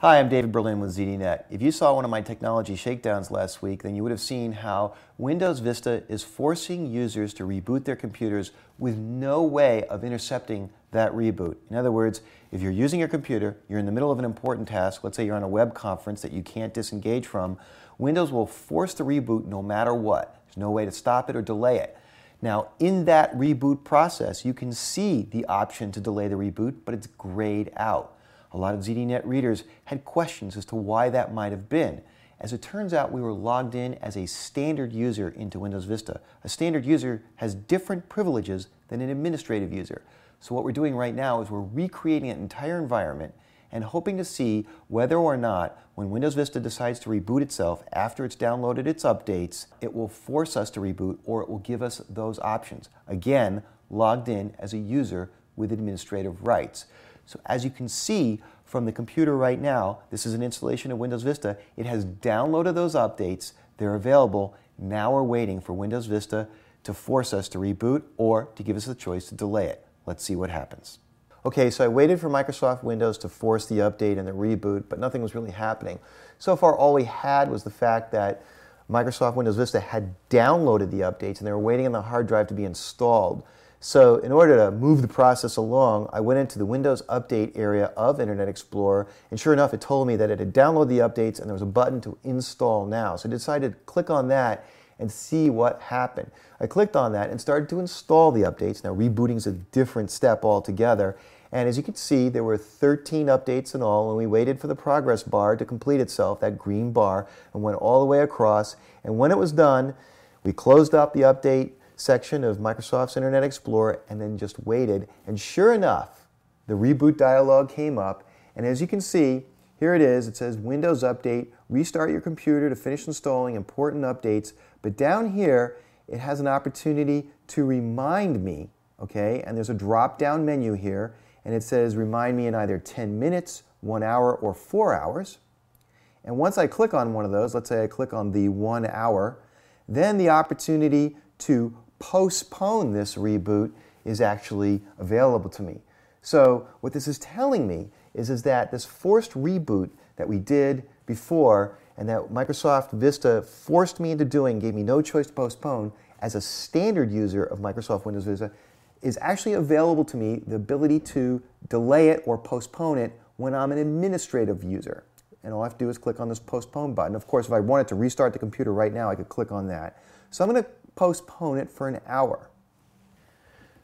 Hi, I'm David Berlind with ZDNet. If you saw one of my technology shakedowns last week, then you would have seen how Windows Vista is forcing users to reboot their computers with no way of intercepting that reboot. In other words, if you're using your computer, you're in the middle of an important task, let's say you're on a web conference that you can't disengage from, Windows will force the reboot no matter what. There's no way to stop it or delay it. Now, in that reboot process, you can see the option to delay the reboot, but it's grayed out. A lot of ZDNet readers had questions as to why that might have been. As it turns out, we were logged in as a standard user into Windows Vista. A standard user has different privileges than an administrative user. So what we're doing right now is we're recreating an entire environment and hoping to see whether or not when Windows Vista decides to reboot itself after it's downloaded its updates, it will force us to reboot or it will give us those options. Again, logged in as a user with administrative rights. So as you can see from the computer right now, this is an installation of Windows Vista. It has downloaded those updates. They're available. Now we're waiting for Windows Vista to force us to reboot or to give us the choice to delay it. Let's see what happens. Okay, so I waited for Microsoft Windows to force the update and the reboot, but nothing was really happening. So far, all we had was the fact that Microsoft Windows Vista had downloaded the updates and they were waiting on the hard drive to be installed. So in order to move the process along, I went into the Windows Update area of Internet Explorer, and sure enough, it told me that it had downloaded the updates and there was a button to install now. So I decided to click on that and see what happened. I clicked on that and started to install the updates. Now rebooting is a different step altogether. And as you can see, there were 13 updates in all, and we waited for the progress bar to complete itself, that green bar, and went all the way across. And when it was done, we closed up the update, section of Microsoft's Internet Explorer and then just waited. And sure enough, the reboot dialog came up. And as you can see, here it is. It says Windows Update, restart your computer to finish installing important updates. But down here, it has an opportunity to remind me, okay? And there's a drop down menu here, and it says remind me in either 10 minutes, one hour, or four hours. And once I click on one of those, let's say I click on the one hour, then the opportunity to postpone this reboot is actually available to me. So what this is telling me is, is that this forced reboot that we did before and that Microsoft Vista forced me into doing, gave me no choice to postpone, as a standard user of Microsoft Windows Vista, is actually available to me the ability to delay it or postpone it when I'm an administrative user. And all I have to do is click on this postpone button. Of course, if I wanted to restart the computer right now, I could click on that. So I'm going to postpone it for an hour.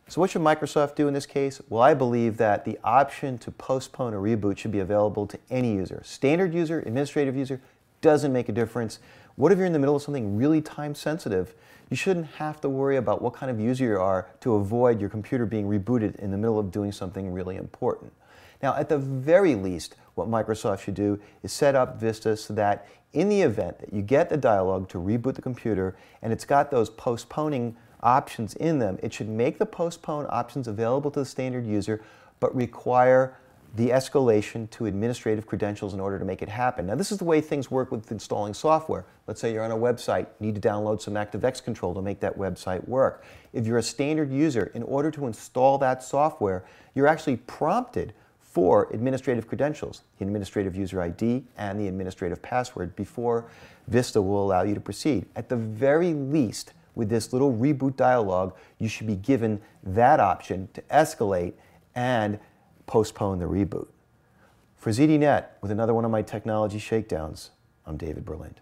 So what should Microsoft do in this case? Well, I believe that the option to postpone a reboot should be available to any user. Standard user, administrative user, doesn't make a difference. What if you're in the middle of something really time sensitive? You shouldn't have to worry about what kind of user you are to avoid your computer being rebooted in the middle of doing something really important. Now, at the very least, what Microsoft should do is set up Vista so that in the event that you get the dialog to reboot the computer and it's got those postponing options in them, it should make the postpone options available to the standard user but require the escalation to administrative credentials in order to make it happen. Now, this is the way things work with installing software. Let's say you're on a website, need to download some ActiveX control to make that website work. If you're a standard user, in order to install that software, you're actually prompted for administrative credentials, the administrative user ID and the administrative password before Vista will allow you to proceed. At the very least, with this little reboot dialog, you should be given that option to escalate and postpone the reboot. For ZDNet, with another one of my technology shakedowns, I'm David Berlind.